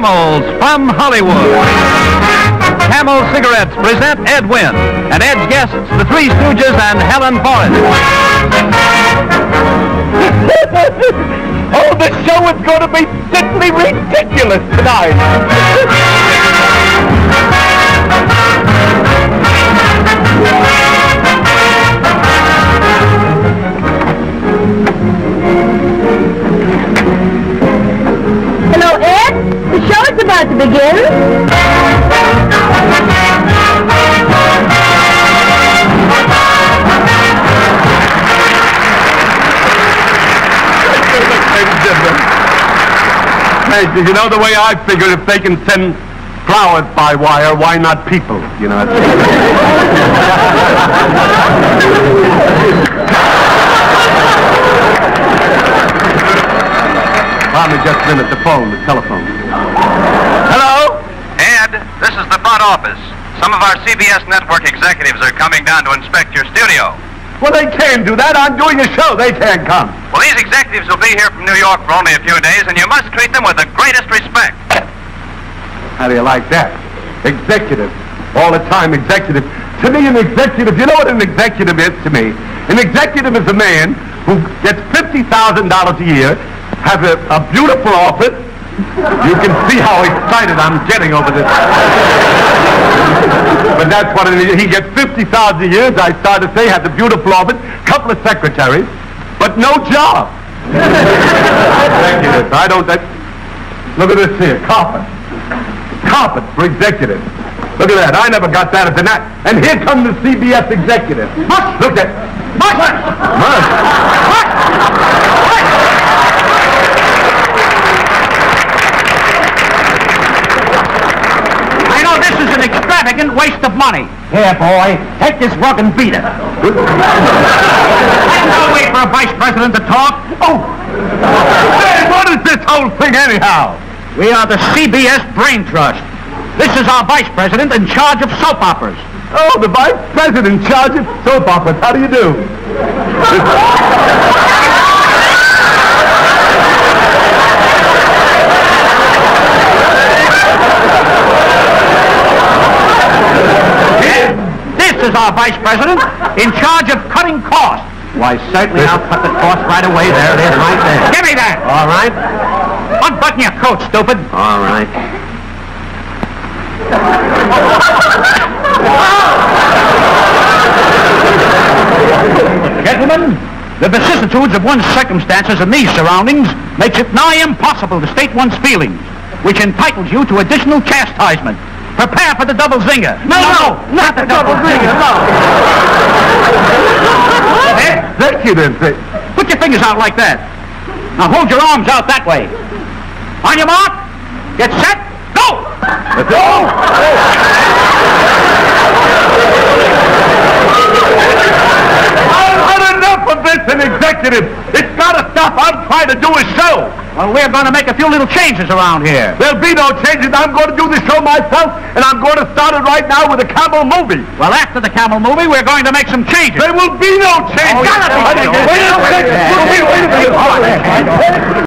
Camels from Hollywood. Camel Cigarettes present Ed Wynn and Ed's guests, the Three Stooges and Helen Forrest. oh, the show is going to be simply ridiculous tonight. Hey, you know the way I figure, if they can send flowers by wire, why not people? You know. Tommy just a minute. The phone, the telephone. This is the front office. Some of our CBS network executives are coming down to inspect your studio. Well, they can't do that. I'm doing a show. They can't come. Well, these executives will be here from New York for only a few days, and you must treat them with the greatest respect. How do you like that? Executive. All the time executive. To me, an executive, you know what an executive is to me? An executive is a man who gets $50,000 a year, has a, a beautiful office. You can see how excited I'm getting over this. but that's what it is. He gets 50000 a year, as I started to say, has a beautiful office, couple of secretaries, but no job. executive. I don't... That, look at this here, carpet carpet for executives. Look at that. I never got that as an act. And here comes the CBS executive. Look at... Mush! Mush! I an waste of money. Here, boy, take this rug and beat it. I can wait for a vice president to talk. Oh, Hey, what is this whole thing anyhow? we are the CBS Brain Trust. This is our vice president in charge of soap operas. Oh, the vice president in charge of soap operas. How do you do? This is our vice president in charge of cutting costs. Why, certainly I'll cut the cost right away. There it is, right there. Give me that. All right. Unbutton your coat, stupid. All right. Gentlemen, the vicissitudes of one's circumstances in these surroundings makes it nigh impossible to state one's feelings, which entitles you to additional chastisement. Prepare for the double zinger. No, no, not the double zinger, no. Executive. eh, Put your fingers out like that. Now hold your arms out that way. On your mark, get set, go! Oh! I've had enough of this, an executive. It's got to stop. I'm trying to do a show. Well, we're going to make a few little changes around here. There'll be no changes. I'm going to do the show myself, and I'm going to start it right now with a camel movie. Well, after the camel movie, we're going to make some changes. There will be no changes. Oh. Wait a second. Wait a minute. All right.